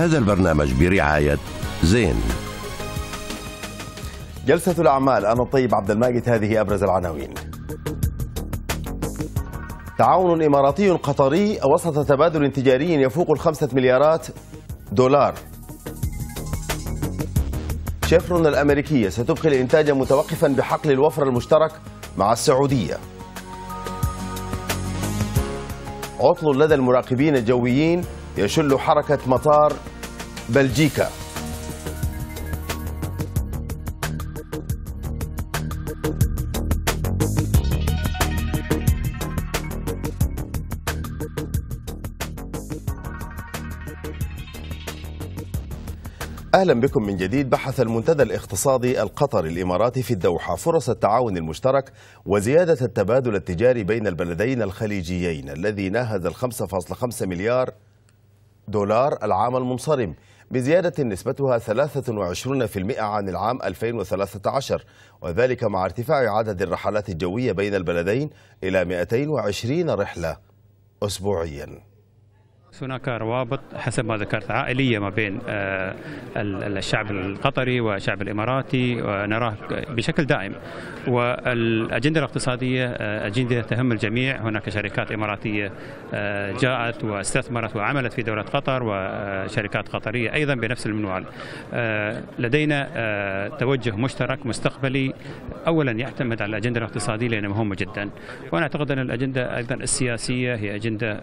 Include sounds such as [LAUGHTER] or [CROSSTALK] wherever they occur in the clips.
هذا البرنامج برعاية زين. جلسة الأعمال أنا الطيب عبد الماجد هذه أبرز العناوين. تعاون إماراتي قطري وسط تبادل تجاري يفوق الخمسة مليارات دولار. شيفرون الأمريكية ستبقي الإنتاج متوقفا بحقل الوفر المشترك مع السعودية. عطل لدى المراقبين الجويين يشل حركة مطار بلجيكا. أهلا بكم من جديد بحث المنتدى الاقتصادي القطري الاماراتي في الدوحة. فرص التعاون المشترك وزيادة التبادل التجاري بين البلدين الخليجيين الذي ناهز ال 5.5 مليار دولار العام المنصرم. بزيادة نسبتها 23% عن العام 2013 وذلك مع ارتفاع عدد الرحلات الجوية بين البلدين إلى 220 رحلة أسبوعياً. هناك روابط حسب ما ذكرت عائلية ما بين آه، الشعب القطري والشعب الإماراتي ونراه بشكل دائم. والأجندة الاقتصادية آه، أجندة تهم الجميع. هناك شركات إماراتية آه، جاءت واستثمرت وعملت في دولة قطر وشركات قطرية أيضا بنفس المنوال. لدينا توجه مشترك مستقبلي. اولا يعتمد على الأجندة الاقتصادية لأنها مهمة جدا. وأنا أعتقد أن الأجندة أيضا السياسية هي أجندة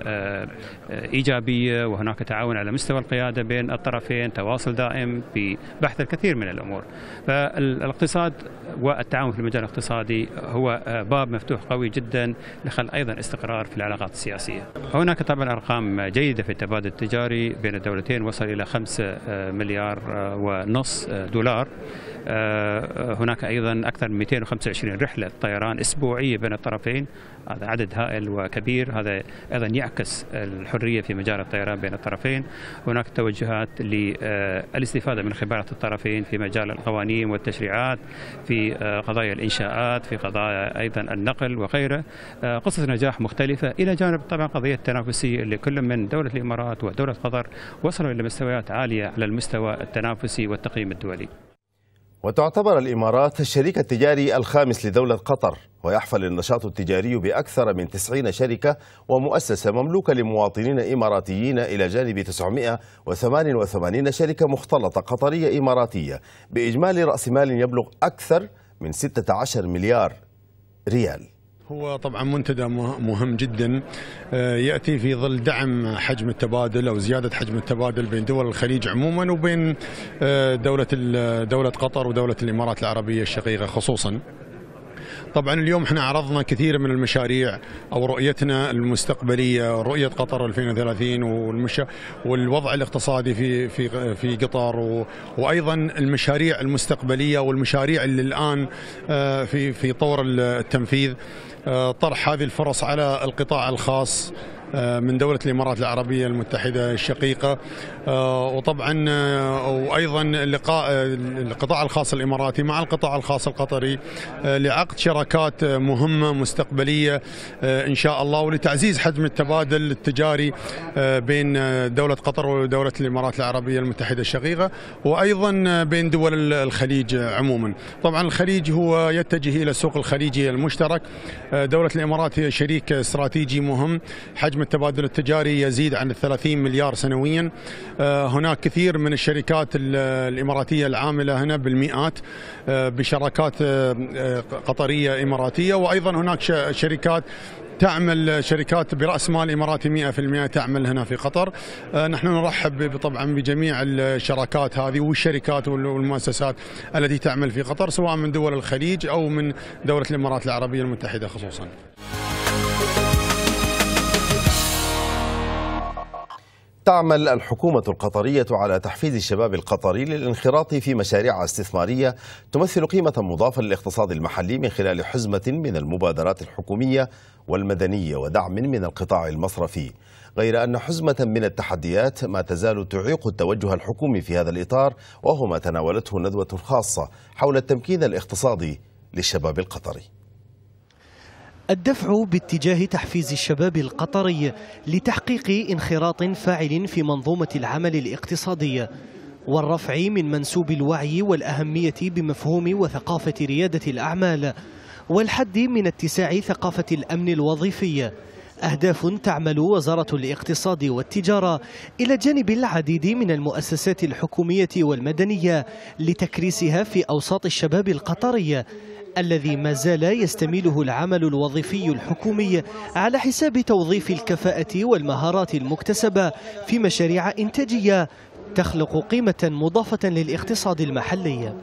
إيجابية إيجابية وهناك تعاون على مستوى القيادة بين الطرفين تواصل دائم في بحث الكثير من الأمور. فالاقتصاد والتعاون في المجال الاقتصادي هو باب مفتوح قوي جدا لخلق أيضا استقرار في العلاقات السياسية. هناك طبعا أرقام جيدة في التبادل التجاري بين الدولتين وصل إلى 5 مليار ونص دولار. هناك أيضا أكثر من 225 رحلة طيران أسبوعية بين الطرفين. هذا عدد هائل وكبير. هذا أيضا يعكس الحرية في مجال الطيران بين الطرفين. هناك توجهات للاستفاده من خبرات الطرفين في مجال القوانين والتشريعات في قضايا الإنشاءات في قضايا أيضا النقل وغيره. قصص نجاح مختلفة. إلى جانب طبعا قضية التنافسيه اللي كل من دولة الإمارات ودولة قطر وصلوا إلى مستويات عالية على المستوى التنافسي والتقييم الدولي. وتعتبر الإمارات الشريك التجاري الخامس لدولة قطر ويحفل النشاط التجاري بأكثر من 90 شركة ومؤسسة مملوكة لمواطنين إماراتيين إلى جانب 988 شركة مختلطة قطرية إماراتية بإجمالي رأس مال يبلغ أكثر من 16 مليار ريال. هو طبعا منتدى مهم جدا آه، يأتي في ظل دعم حجم التبادل أو زيادة حجم التبادل بين دول الخليج عموما وبين آه، دولة دولة قطر ودولة الإمارات العربية الشقيقة خصوصا. طبعا اليوم إحنا عرضنا كثير من المشاريع أو رؤيتنا المستقبلية رؤية قطر 2030 والمشا والوضع الاقتصادي في في في قطر وأيضا المشاريع المستقبلية والمشاريع اللي الآن آه، في في طور التنفيذ طرح هذه الفرص على القطاع الخاص آه، من دولة الإمارات العربية المتحدة الشقيقة. آه، وطبعا آه، وأيضا اللقاء القطاع الخاص الإماراتي مع القطاع الخاص القطري لعقد شراكات مهمة مستقبلية إن شاء الله ولتعزيز حجم التبادل التجاري بين دولة قطر ودولة الإمارات العربية المتحدة الشقيقة وأيضا بين دول الخليج عموما. طبعا الخليج هو يتجه إلى السوق الخليجي المشترك دولة الإمارات هي شريك استراتيجي مهم. حجم التبادل التجاري يزيد عن 30 مليار سنويا. آه، هناك كثير من الشركات الإماراتية العاملة هنا بالمئات آه، بشراكات آه، قطرية إماراتية وأيضا هناك شركات تعمل شركات برأس مال إماراتي 100% تعمل هنا في قطر. نحن نرحب طبعا بجميع الشراكات هذه والشركات والمؤسسات التي تعمل في قطر سواء من دول الخليج أو من دولة الإمارات العربية المتحدة خصوصا. تعمل الحكومة القطرية على تحفيز الشباب القطري للانخراط في مشاريع استثمارية تمثل قيمة مضافة للاقتصاد المحلي من خلال حزمة من المبادرات الحكومية والمدنية ودعم من القطاع المصرفي. غير أن حزمة من التحديات ما تزال تعيق التوجه الحكومي في هذا الإطار وهو ما تناولته الندوة الخاصة حول التمكين الاقتصادي للشباب القطري. الدفع باتجاه تحفيز الشباب القطري لتحقيق انخراط فاعل في منظومة العمل الاقتصادي والرفع من منسوب الوعي والأهمية بمفهوم وثقافة ريادة الأعمال والحد من اتساع ثقافة الأمن الوظيفي. أهداف تعمل وزارة الاقتصاد والتجارة إلى جانب العديد من المؤسسات الحكومية والمدنية لتكريسها في أوساط الشباب القطري الذي ما زال يستميله العمل الوظيفي الحكومي على حساب توظيف الكفاءة والمهارات المكتسبة في مشاريع إنتاجية تخلق قيمة مضافة للاقتصاد المحلي.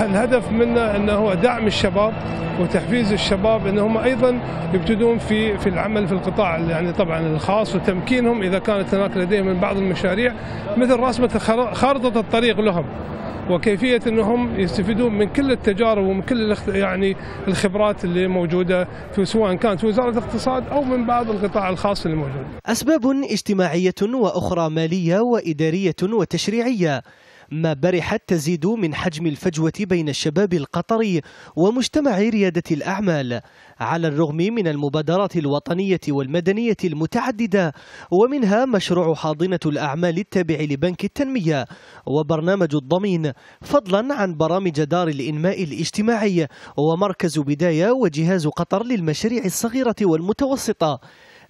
الهدف منه إنه دعم الشباب وتحفيز الشباب انهم أيضا يبتدون في في العمل في القطاع يعني طبعا الخاص وتمكينهم إذا كانت هناك لديهم من بعض المشاريع مثل رسمه خارطة الطريق لهم وكيفية إنهم يستفيدون من كل التجارب ومن كل يعني الخبرات اللي موجودة في سواء كانت وزارة الاقتصاد أو من بعض القطاع الخاص اللي موجود. أسباب اجتماعية وأخرى مالية وإدارية وتشريعية ما برحت تزيد من حجم الفجوة بين الشباب القطري ومجتمع ريادة الأعمال على الرغم من المبادرات الوطنية والمدنية المتعددة ومنها مشروع حاضنة الأعمال التابع لبنك التنمية وبرنامج الضمين فضلا عن برامج دار الإنماء الاجتماعي ومركز بداية وجهاز قطر للمشاريع الصغيرة والمتوسطة.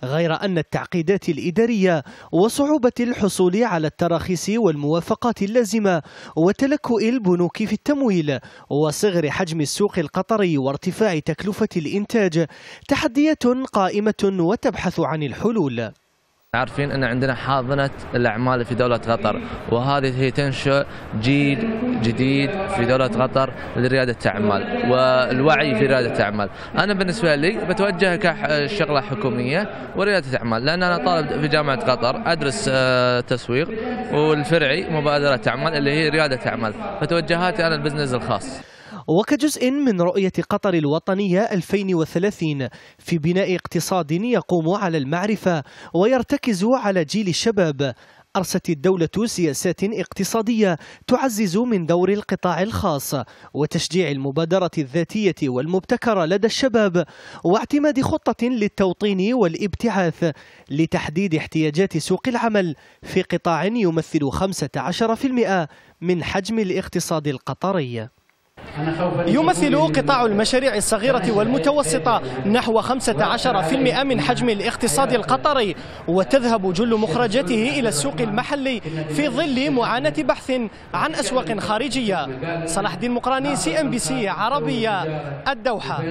غير أن التعقيدات الإدارية وصعوبة الحصول على التراخيص والموافقات اللازمة وتلكؤ البنوك في التمويل وصغر حجم السوق القطري وارتفاع تكلفة الإنتاج تحديات قائمة وتبحث عن الحلول. عارفين إن عندنا حاضنة الأعمال في دولة قطر وهذه هي تنشئ جيل جديد في دولة قطر لريادة الأعمال والوعي في ريادة الأعمال. أنا بالنسبة لي بتوجه كشغلة حكومية وريادة الأعمال لأن أنا طالب في جامعة قطر أدرس آه، تسويق والفرعي مبادرة أعمال اللي هي ريادة اعمال فتوجهاتي أنا البزنس الخاص. وكجزء من رؤية قطر الوطنية 2030 في بناء اقتصاد يقوم على المعرفة ويرتكز على جيل الشباب. أرست الدولة سياسات اقتصادية تعزز من دور القطاع الخاص وتشجيع المبادرة الذاتية والمبتكرة لدى الشباب واعتماد خطة للتوطين والابتعاث لتحديد احتياجات سوق العمل في قطاع يمثل 15% من حجم الاقتصاد القطري. يمثل قطاع المشاريع الصغيرة والمتوسطة نحو 15% من حجم الاقتصاد القطري وتذهب جل مخرجاته إلى السوق المحلي في ظل معاناة بحث عن أسواق خارجية. صلاح الدين مقراني سي ان بي سي عربية الدوحة.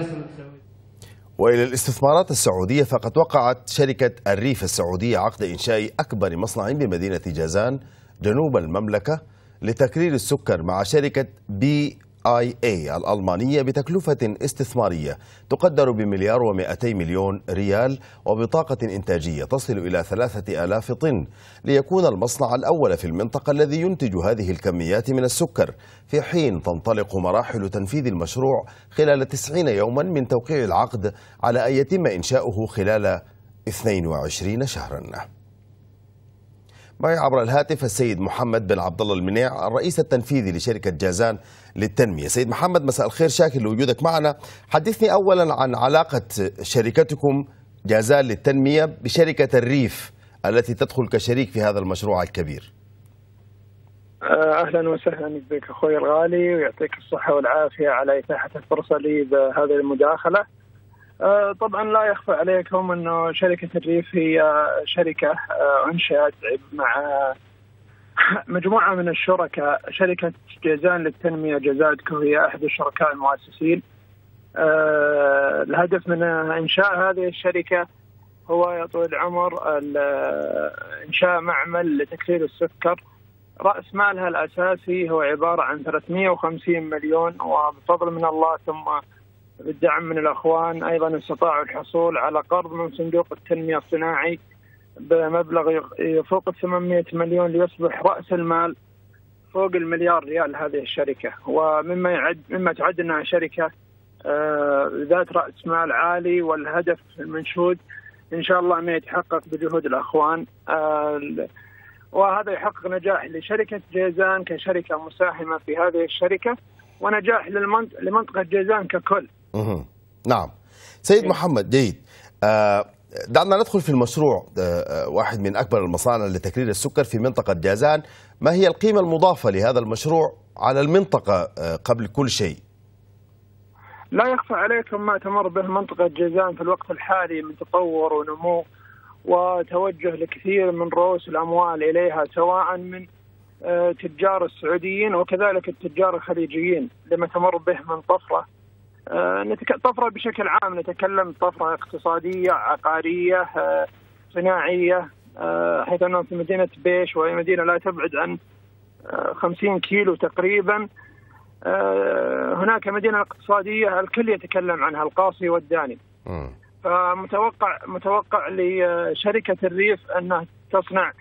وإلى الاستثمارات السعودية فقد وقعت شركة الريف السعودية عقد إنشاء أكبر مصنع بمدينة جازان جنوب المملكة لتكرير السكر مع شركة بي اي اي الألمانية بتكلفة استثمارية تقدر بمليار ومائتي مليون ريال وبطاقة إنتاجية تصل إلى ثلاثة آلاف طن ليكون المصنع الأول في المنطقة الذي ينتج هذه الكميات من السكر. في حين تنطلق مراحل تنفيذ المشروع خلال تسعين يوما من توقيع العقد على أن يتم إنشاؤه خلال 22 شهرا. معي عبر الهاتف السيد محمد بن عبد الله المنيع الرئيس التنفيذي لشركة جازان للتنمية، سيد محمد مساء الخير شاكر لوجودك معنا، حدثني اولا عن علاقة شركتكم جازان للتنمية بشركة الريف التي تدخل كشريك في هذا المشروع الكبير. آه، أهلا وسهلا بك أخوي الغالي ويعطيك الصحة والعافية على إتاحة الفرصة لي بهذه المداخلة. آه، طبعا لا يخفى عليكم إنه شركة الريف هي شركة آه، انشئت مع [LAUGHS] مجموعة من الشركاء شركة جازان للتنمية جازادكو هي أحد الشركاء المؤسسين. آه، الهدف من إنشاء هذه الشركة هو يا طويل العمر إنشاء معمل لتكرير السكر. رأس مالها الأساسي هو عبارة عن 350 مليون وبفضل من الله ثم بالدعم من الأخوان أيضا استطاعوا الحصول على قرض من صندوق التنمية الصناعي بمبلغ يفوق 800 مليون ليصبح رأس المال فوق المليار ريال هذه الشركة. ومما يعد مما تعد انها شركة آه، ذات رأس مال عالي والهدف المنشود إن شاء الله انه يتحقق بجهود الأخوان. آه، وهذا يحقق نجاح لشركة جيزان كشركة مساهمة في هذه الشركة ونجاح لمنطقة جيزان ككل. نعم. سيد محمد جيد. آه، دعنا ندخل في المشروع آه، آه، واحد من أكبر المصانع لتكرير السكر في منطقة جازان. ما هي القيمة المضافة لهذا المشروع على المنطقة آه، قبل كل شيء؟ لا يخفى عليكم ما تمر به منطقة جازان في الوقت الحالي من تطور ونمو وتوجه لكثير من رؤوس الأموال إليها سواء من تجار السعوديين وكذلك التجار الخليجيين لما تمر به من طفرة. نتك... طفرة بشكل عام نتكلم طفرة اقتصادية عقارية آه، صناعية آه، حيث أنه في مدينة بيش وهي مدينة لا تبعد عن آه، 50 كيلو تقريبا. آه، هناك مدينة اقتصادية الكل يتكلم عنها القاصي والداني. فمتوقع متوقع لشركة الريف أنها تصنع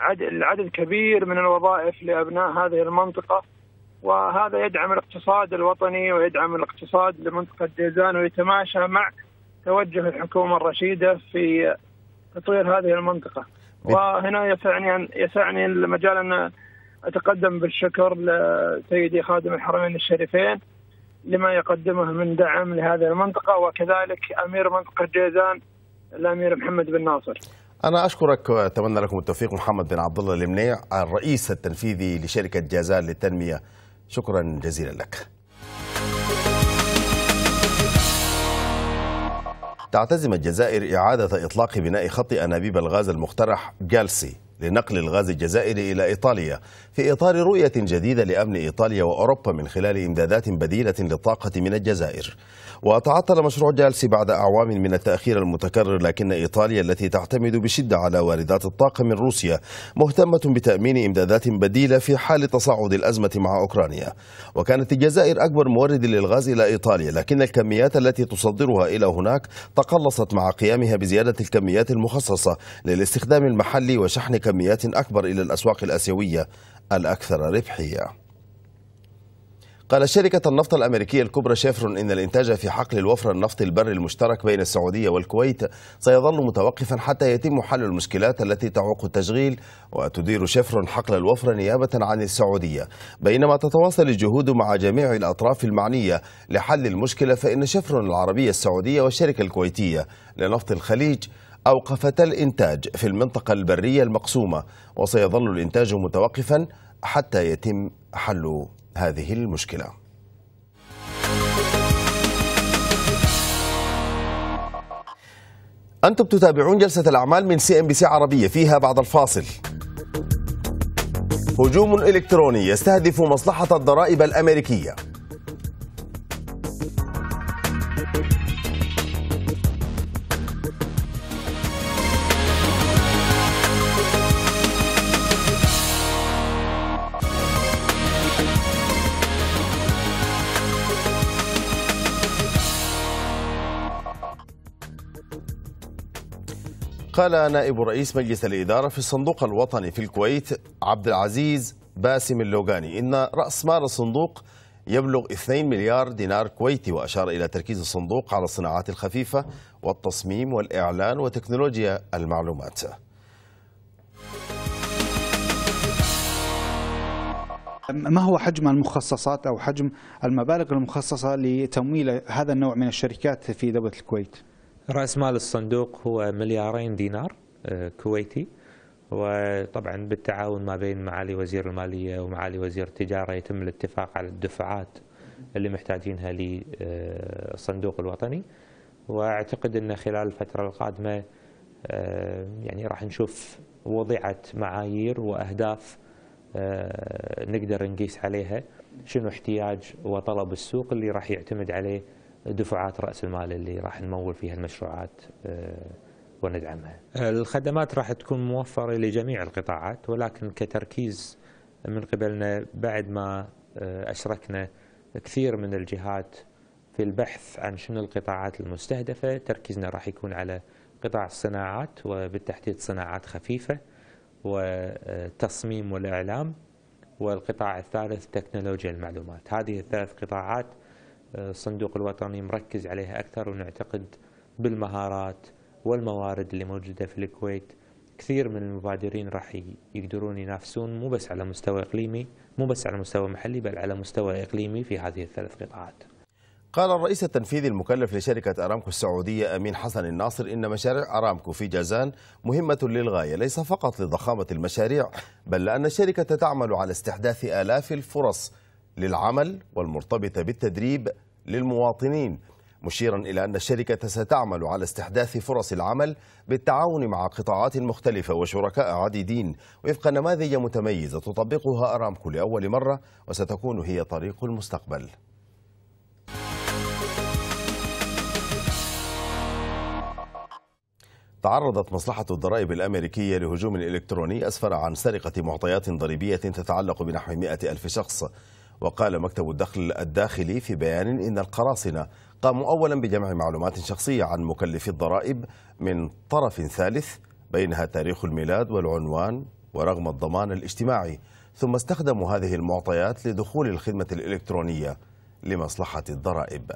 عدد, عدد كبير من الوظائف لأبناء هذه المنطقة. وهذا يدعم الاقتصاد الوطني ويدعم الاقتصاد لمنطقة جيزان ويتماشى مع توجه الحكومة الرشيدة في تطوير هذه المنطقة. وهنا يسعني يسعني المجال أن أتقدم بالشكر لسيدي خادم الحرمين الشريفين لما يقدمه من دعم لهذه المنطقة وكذلك أمير منطقة جيزان الأمير محمد بن ناصر. أنا أشكرك وأتمنى لكم التوفيق محمد بن عبد الله المنيع الرئيس التنفيذي لشركة جازان للتنمية شكرا جزيلا لك. تعتزم الجزائر إعادة إطلاق بناء خط أنابيب الغاز المقترح جالسي. لنقل الغاز الجزائري إلى إيطاليا في إطار رؤية جديدة لأمن إيطاليا وأوروبا من خلال إمدادات بديلة للطاقة من الجزائر. وتعطل مشروع جالسي بعد أعوام من التأخير المتكرر لكن إيطاليا التي تعتمد بشدة على واردات الطاقة من روسيا مهتمة بتأمين إمدادات بديلة في حال تصاعد الأزمة مع أوكرانيا. وكانت الجزائر أكبر مورد للغاز إلى إيطاليا لكن الكميات التي تصدرها إلى هناك تقلصت مع قيامها بزيادة الكميات المخصصة للاستخدام المحلي وشحن كميات أكبر إلى الأسواق الآسيوية الأكثر ربحية. قال شركة النفط الأمريكية الكبرى شيفرون إن الإنتاج في حقل الوفر النفط البري المشترك بين السعودية والكويت سيظل متوقفا حتى يتم حل المشكلات التي تعوق التشغيل وتدير شيفرون حقل الوفر نيابة عن السعودية بينما تتواصل الجهود مع جميع الأطراف المعنية لحل المشكلة فإن شيفرون العربية السعودية والشركة الكويتية لنفط الخليج أوقفتا الإنتاج في المنطقة البرية المقسومة وسيظل الإنتاج متوقفا حتى يتم حل هذه المشكلة. أنتم تتابعون جلسة الأعمال من سي ان بي سي عربية فيها بعد الفاصل. هجوم إلكتروني يستهدف مصلحة الضرائب الأمريكية. قال نائب رئيس مجلس الإدارة في الصندوق الوطني في الكويت عبد العزيز باسم اللوغاني إن رأس مال الصندوق يبلغ 2 مليار دينار كويتي وأشار إلى تركيز الصندوق على الصناعات الخفيفة والتصميم والإعلان وتكنولوجيا المعلومات ما هو حجم المخصصات أو حجم المبالغ المخصصة لتمويل هذا النوع من الشركات في دولة الكويت؟ رأس مال الصندوق هو مليارين دينار آه، كويتي. وطبعا بالتعاون ما بين معالي وزير المالية ومعالي وزير التجارة يتم الاتفاق على الدفعات اللي محتاجينها للصندوق الوطني. وأعتقد إن خلال الفترة القادمة آه، يعني راح نشوف وضعت معايير وأهداف آه، نقدر نقيس عليها. شنو احتياج وطلب السوق اللي راح يعتمد عليه دفعات رأس المال اللي راح نمول فيها المشروعات آه، وندعمها. الخدمات راح تكون موفرة لجميع القطاعات ولكن كتركيز من قبلنا بعد ما آه، أشركنا كثير من الجهات في البحث عن شنو القطاعات المستهدفة. تركيزنا راح يكون على قطاع الصناعات وبالتحديد صناعات خفيفة والتصميم والإعلام والقطاع الثالث تكنولوجيا المعلومات. هذه الثلاث قطاعات الصندوق الوطني مركز عليها أكثر ونعتقد بالمهارات والموارد اللي موجودة في الكويت. كثير من المبادرين راح يقدرون ينافسون مو بس على مستوى إقليمي مو بس على مستوى محلي بل على مستوى إقليمي في هذه الثلاث قطاعات. قال الرئيس التنفيذي المكلف لشركة أرامكو السعودية أمين حسن الناصر إن مشاريع أرامكو في جازان مهمة للغاية ليس فقط لضخامة المشاريع بل لأن الشركة تعمل على استحداث آلاف الفرص للعمل والمرتبطة بالتدريب للمواطنين مشيرا إلى أن الشركة ستعمل على استحداث فرص العمل بالتعاون مع قطاعات مختلفة وشركاء عديدين وفق نماذج متميزة تطبقها أرامكو لأول مرة وستكون هي طريق المستقبل. تعرضت مصلحة الضرائب الأمريكية لهجوم إلكتروني أسفر عن سرقة معطيات ضريبية تتعلق بنحو 100 ألف شخص. وقال مكتب الدخل الداخلي في بيان إن القراصنة قاموا أولا بجمع معلومات شخصية عن مكلفي الضرائب من طرف ثالث بينها تاريخ الميلاد والعنوان ورقم الضمان الاجتماعي. ثم استخدموا هذه المعطيات لدخول الخدمة الإلكترونية لمصلحة الضرائب.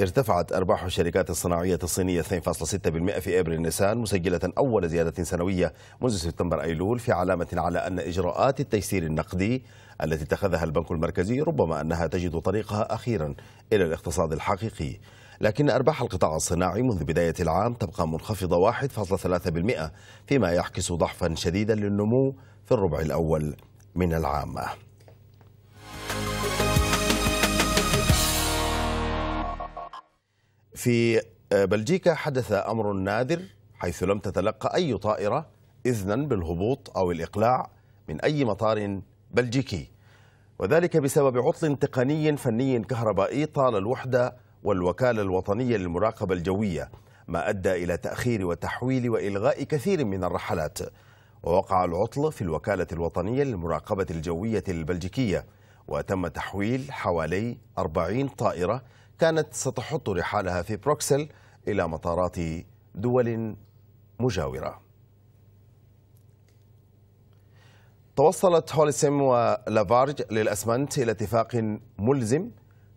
ارتفعت أرباح الشركات الصناعية الصينية 2.6% في أبريل نيسان مسجلة أول زيادة سنوية منذ سبتمبر أيلول في علامة على أن إجراءات التيسير النقدي التي اتخذها البنك المركزي ربما أنها تجد طريقها أخيرا إلى الاقتصاد الحقيقي. لكن أرباح القطاع الصناعي منذ بداية العام تبقى منخفضة 1.3% فيما يعكس ضعفا شديدا للنمو في الربع الأول من العام. في بلجيكا حدث أمر نادر حيث لم تتلقى أي طائرة إذنا بالهبوط أو الإقلاع من أي مطار بلجيكي. وذلك بسبب عطل تقني فني كهربائي طال الوحدة والوكالة الوطنية للمراقبة الجوية ما أدى إلى تأخير وتحويل وإلغاء كثير من الرحلات. ووقع العطل في الوكالة الوطنية للمراقبة الجوية البلجيكية وتم تحويل حوالي 40 طائرة كانت ستحط رحالها في بروكسل إلى مطارات دول مجاورة. توصلت هولسيم ولافارج للأسمنت إلى اتفاق ملزم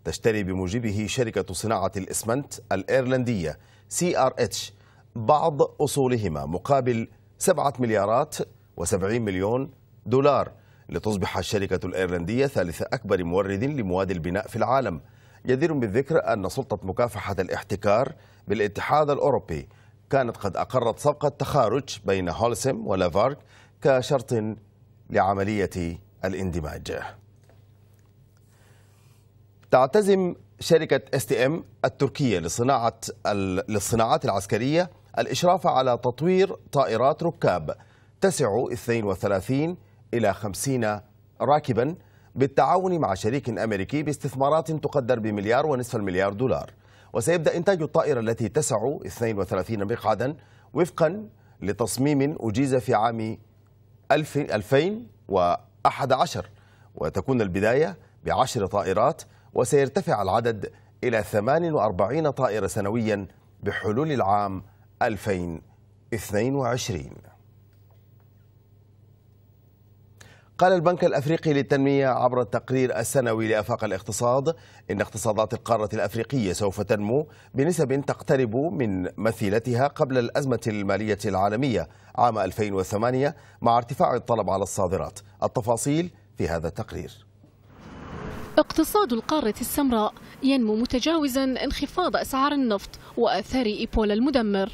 تشتري بموجبه شركة صناعة الإسمنت الإيرلندية سي آر إتش. بعض أصولهما مقابل سبعة مليارات وسبعين مليون دولار لتصبح الشركة الإيرلندية ثالث أكبر مورد لمواد البناء في العالم. جدير بالذكر أن سلطة مكافحة الاحتكار بالاتحاد الأوروبي كانت قد أقرت صفقة تخارج بين هولسيم ولافارج كشرط لعملية الاندماج. تعتزم شركة اس تي ام التركية لصناعة للصناعات العسكرية الإشراف على تطوير طائرات ركاب تسع 32 إلى 50 راكبا بالتعاون مع شريك أمريكي باستثمارات تقدر بمليار ونصف المليار دولار. وسيبدأ إنتاج الطائرة التي تسع 32 مقعدا وفقا لتصميم أجيز في عام 2011 وتكون البداية بعشر طائرات وسيرتفع العدد إلى 48 طائرة سنويا بحلول العام 2022 قال البنك الأفريقي للتنمية عبر التقرير السنوي لأفاق الاقتصاد إن اقتصادات القارة الأفريقية سوف تنمو بنسب تقترب من مثيلتها قبل الأزمة المالية العالمية عام 2008 مع ارتفاع الطلب على الصادرات. التفاصيل في هذا التقرير. اقتصاد القارة السمراء ينمو متجاوزا انخفاض أسعار النفط وآثار إيبولا المدمر.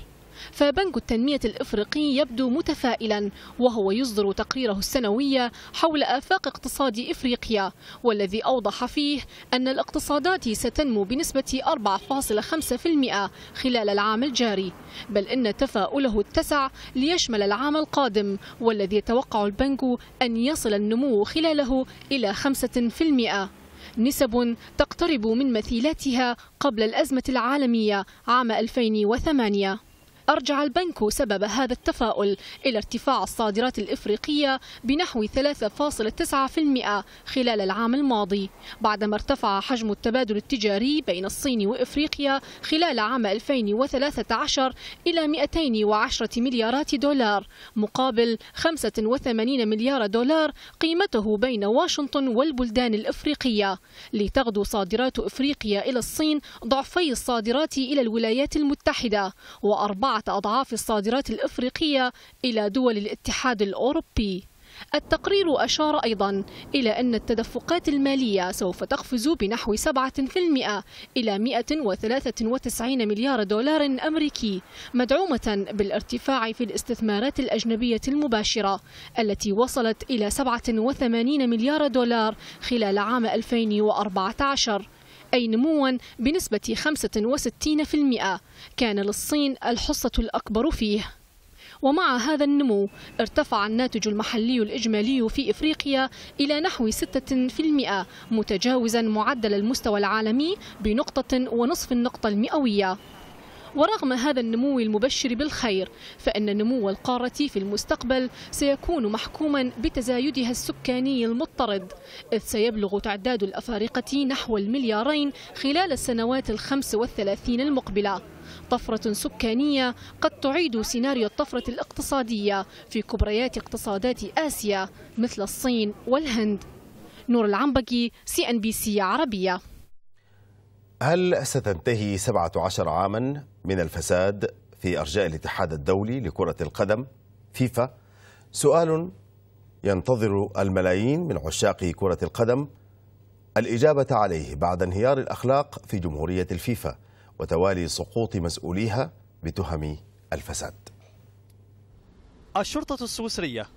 فبنك التنمية الإفريقي يبدو متفائلا وهو يصدر تقريره السنوي حول آفاق اقتصاد إفريقيا والذي أوضح فيه أن الاقتصادات ستنمو بنسبة 4.5% خلال العام الجاري بل إن تفاؤله اتسع ليشمل العام القادم والذي يتوقع البنك أن يصل النمو خلاله إلى 5% نسب تقترب من مثيلاتها قبل الأزمة العالمية عام 2008 أرجع البنك سبب هذا التفاؤل إلى ارتفاع الصادرات الإفريقية بنحو 3.9% خلال العام الماضي بعدما ارتفع حجم التبادل التجاري بين الصين وإفريقيا خلال عام 2013 إلى 210 مليارات دولار مقابل 85 مليار دولار قيمته بين واشنطن والبلدان الإفريقية لتغدو صادرات إفريقيا إلى الصين ضعفي الصادرات إلى الولايات المتحدة وأربعة أضعاف الصادرات الإفريقية إلى دول الاتحاد الأوروبي. التقرير أشار أيضا إلى أن التدفقات المالية سوف تقفز بنحو 7% إلى 193 مليار دولار أمريكي مدعومة بالارتفاع في الاستثمارات الأجنبية المباشرة التي وصلت إلى 87 مليار دولار خلال عام 2014 أي نموا بنسبة 65% كان للصين الحصة الأكبر فيه. ومع هذا النمو ارتفع الناتج المحلي الإجمالي في إفريقيا إلى نحو 6% متجاوزا معدل المستوى العالمي بنقطة ونصف النقطة المئوية. ورغم هذا النمو المبشر بالخير فإن نمو القارة في المستقبل سيكون محكوما بتزايدها السكاني المضطرد إذ سيبلغ تعداد الأفارقة نحو المليارين خلال السنوات الخمس والثلاثين المقبلة. طفرة سكانية قد تعيد سيناريو الطفرة الاقتصادية في كبريات اقتصادات آسيا مثل الصين والهند. نور العنبقي سي ان بي سي عربية. هل ستنتهي 17 عاما من الفساد في أرجاء الاتحاد الدولي لكرة القدم؟ فيفا؟ سؤال ينتظر الملايين من عشاق كرة القدم الإجابة عليه بعد انهيار الأخلاق في جمهورية الفيفا وتوالي سقوط مسؤوليها بتهم الفساد. الشرطة السويسرية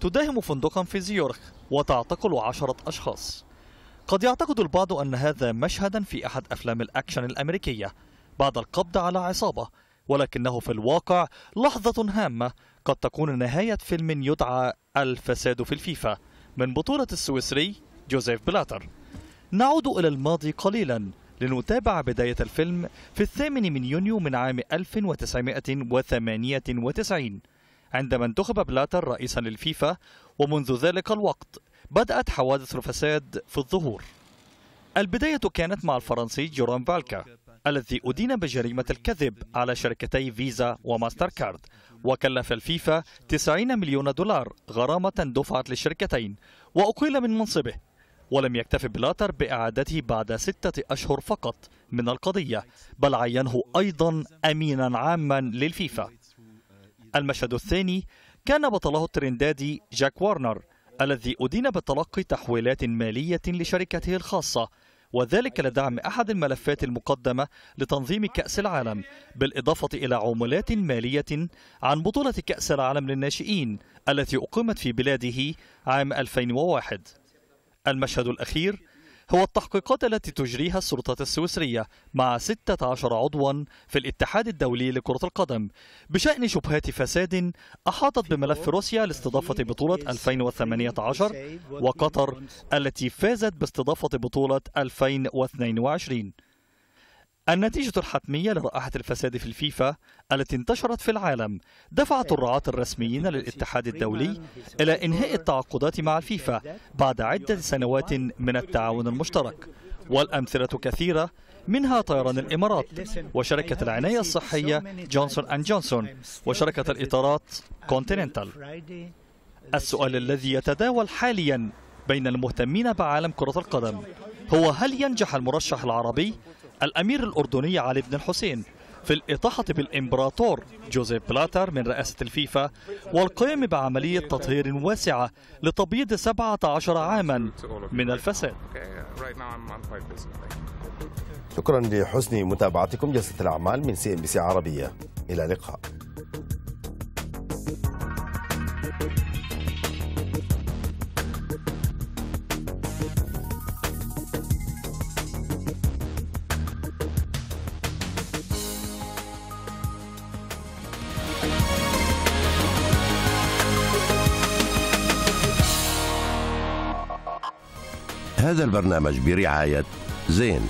تداهم فندقا في زيورخ وتعتقل عشرة أشخاص. قد يعتقد البعض أن هذا مشهدا في أحد أفلام الأكشن الأمريكية. بعد القبض على عصابة ولكنه في الواقع لحظة هامة قد تكون نهاية فيلم يدعى الفساد في الفيفا. من بطولة السويسري جوزيف بلاتر. نعود إلى الماضي قليلا لنتابع بداية الفيلم في الثامن من يونيو من عام 1998 عندما انتخب بلاتر رئيسا للفيفا ومنذ ذلك الوقت بدأت حوادث الفساد في الظهور. البداية كانت مع الفرنسي جيروم فالكه الذي أدين بجريمة الكذب على شركتي فيزا وماستر كارد وكلف الفيفا 90 مليون دولار غرامة دفعت للشركتين وأقيل من منصبه ولم يكتف بلاتر بإعادته بعد ستة أشهر فقط من القضية بل عينه أيضا أمينا عاما للفيفا. المشهد الثاني كان بطله الترندادي جاك وارنر الذي أدين بتلقي تحويلات مالية لشركته الخاصة وذلك لدعم أحد الملفات المقدمة لتنظيم كأس العالم بالإضافة إلى عمولات مالية عن بطولة كأس العالم للناشئين التي أقيمت في بلاده عام 2001 المشهد الأخير هو التحقيقات التي تجريها السلطات السويسرية مع 16 عضوا في الاتحاد الدولي لكرة القدم بشأن شبهات فساد أحاطت بملف روسيا لاستضافة بطولة 2018 وقطر التي فازت باستضافة بطولة 2022 النتيجة الحتمية لرائحة الفساد في الفيفا التي انتشرت في العالم. دفعت الرعاة الرسميين للاتحاد الدولي إلى إنهاء التعاقدات مع الفيفا بعد عدة سنوات من التعاون المشترك. والأمثلة كثيرة منها طيران الإمارات وشركة العناية الصحية جونسون أند جونسون وشركة الإطارات كونتيننتال السؤال الذي يتداول حاليا بين المهتمين بعالم كرة القدم هو هل ينجح المرشح العربي الأمير الأردني علي بن الحسين في الإطاحة بالإمبراطور جوزيف بلاتر من رئاسة الفيفا والقيام بعملية تطهير واسعة لتبييض 17 عاما من الفساد. شكرا لحسن متابعتكم جلسة الأعمال من سي ان بي سي عربية. إلى اللقاء. هذا البرنامج برعاية زين.